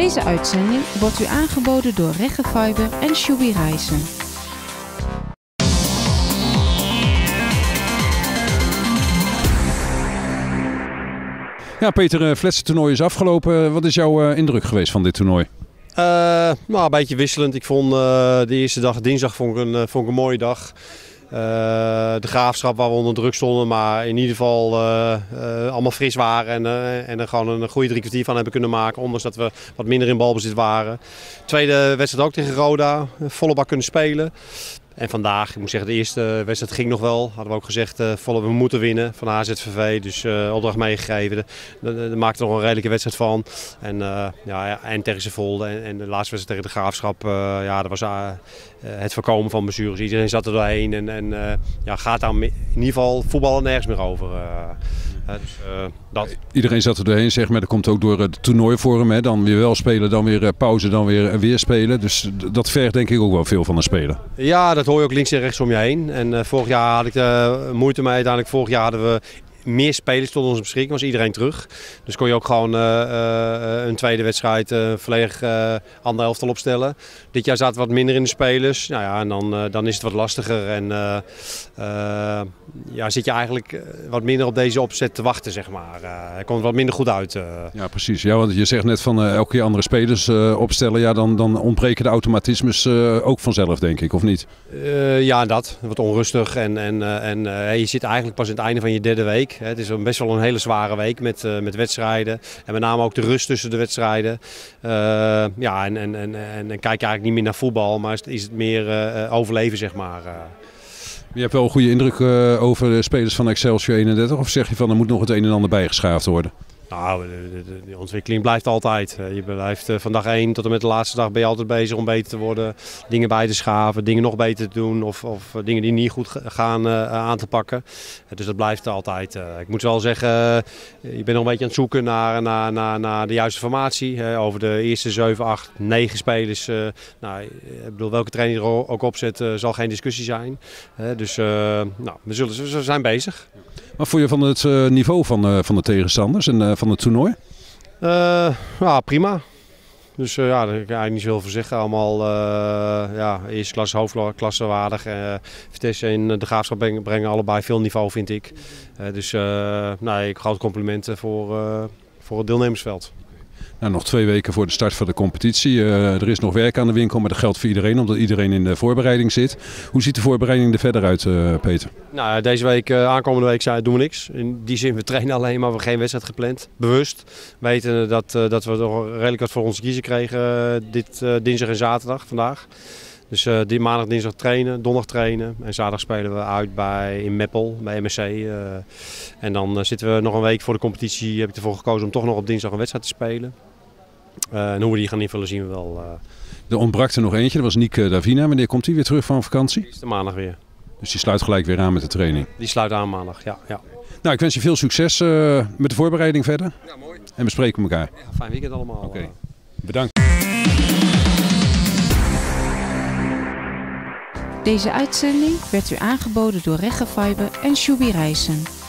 Deze uitzending wordt u aangeboden door Reggefiber en Shubi Reizen. Ja, Peter, het Fletsen toernooi is afgelopen. Wat is jouw eh, indruk geweest van dit toernooi? Uh, nou, een beetje wisselend. Ik vond uh, de eerste dag, dinsdag, vond ik een, vond ik een mooie dag. Uh, de graafschap waar we onder druk stonden, maar in ieder geval allemaal fris waren en, en er gewoon een goede drie kwartier van hebben kunnen maken, ondanks dat we wat minder in balbezit waren. Tweede wedstrijd ook tegen Roda, volle bak kunnen spelen. En vandaag, ik moet zeggen, de eerste wedstrijd ging nog wel. Hadden we ook gezegd, uh, we moeten winnen van AZVV. Dus uh, opdracht meegegeven. Daar maakte nog een redelijke wedstrijd van. En, uh, ja, en tegen ze volde. En, en, de laatste wedstrijd tegen de Graafschap, ja, dat was het voorkomen van blessures. Iedereen zat er doorheen. En, en ja, gaat daar in ieder geval voetballen nergens meer over. Dus, dat. Iedereen zat er doorheen, zeg maar. Dat komt ook door het toernooivorm. Hè. Dan weer wel spelen, dan weer pauze, dan weer, weer spelen. Dus dat vergt denk ik ook wel veel van een speler. Ja, dat hoor je ook links en rechts om je heen. En uh, vorig jaar had ik er moeite mee. Uiteindelijk vorig jaar hadden we meer spelers tot onze beschikking, was iedereen terug. Dus kon je ook gewoon uh, uh, een tweede wedstrijd uh, volledig ander elftal opstellen. Dit jaar zaten wat minder in de spelers. Nou ja, en dan, dan is het wat lastiger. En ja, zit je eigenlijk wat minder op deze opzet te wachten, zeg maar. hij komt wat minder goed uit. Ja, precies. Ja, want je zegt net van elke keer andere spelers opstellen. Ja, dan, dan ontbreken de automatismes ook vanzelf, denk ik, of niet? ja, dat. Wat onrustig. En, en, en je zit eigenlijk pas aan het einde van je derde week. Het is best wel een hele zware week met, uh, met wedstrijden. En met name ook de rust tussen de wedstrijden. Uh, ja, en, en, en, en, kijk eigenlijk niet meer naar voetbal, maar is het meer uh, overleven, zeg maar. Je hebt wel een goede indruk over de spelers van Excelsior 31? Of zeg je van er moet nog het een en ander bijgeschaafd worden? Nou, de, ontwikkeling blijft altijd. Je blijft uh, van dag 1 tot en met de laatste dag ben je altijd bezig om beter te worden. Dingen bij te schaven, dingen nog beter te doen of, of dingen die niet goed gaan uh, aan te pakken. dus dat blijft altijd. Uh, ik moet wel zeggen, je bent nog een beetje aan het zoeken naar, naar, naar, naar de juiste formatie. over de eerste 7, 8, 9 spelers. nou, ik bedoel, welke trainer er ook opzet zal geen discussie zijn. dus nou, we, zullen, we zijn bezig. Wat vond je van het uh, niveau van, uh, van de tegenstanders en uh, van het toernooi? ja, prima. Dus ja, daar kan ik eigenlijk niet zoveel voor zeggen. Allemaal ja, eerste klasse, hoofdklasse waardig. Vitesse en de Graafschap brengen, allebei veel niveau, vind ik. dus nou, ik groot complimenten voor, voor het deelnemersveld. Nou, nog twee weken voor de start van de competitie. Uh, er is nog werk aan de winkel, maar dat geldt voor iedereen omdat iedereen in de voorbereiding zit. Hoe ziet de voorbereiding er verder uit, uh, Peter? Nou, deze week, uh, aankomende week doen we niks. In die zin, we trainen alleen, maar we hebben geen wedstrijd gepland. Bewust. Weten dat, dat we toch redelijk wat voor ons kiezen kregen dit dinsdag en zaterdag vandaag. Dus uh, die maandag, dinsdag trainen, donderdag trainen. En zaterdag spelen we uit bij, in Meppel, bij MSC. Uh, en dan uh, zitten we nog een week voor de competitie. Heb ik ervoor gekozen om toch nog op dinsdag een wedstrijd te spelen. en hoe we die gaan invullen zien we wel. Er ontbrak er nog eentje, dat was Nick Davina. Wanneer komt hij weer terug van vakantie? Is de maandag weer. Dus die sluit gelijk weer aan met de training? Die sluit aan maandag, ja. ja. Nou, ik wens je veel succes met de voorbereiding verder. Ja, mooi. En we spreken elkaar. Ja, fijn weekend allemaal. Oké, okay. bedankt. Deze uitzending werd u aangeboden door Reggefiber en Shubi Reizen.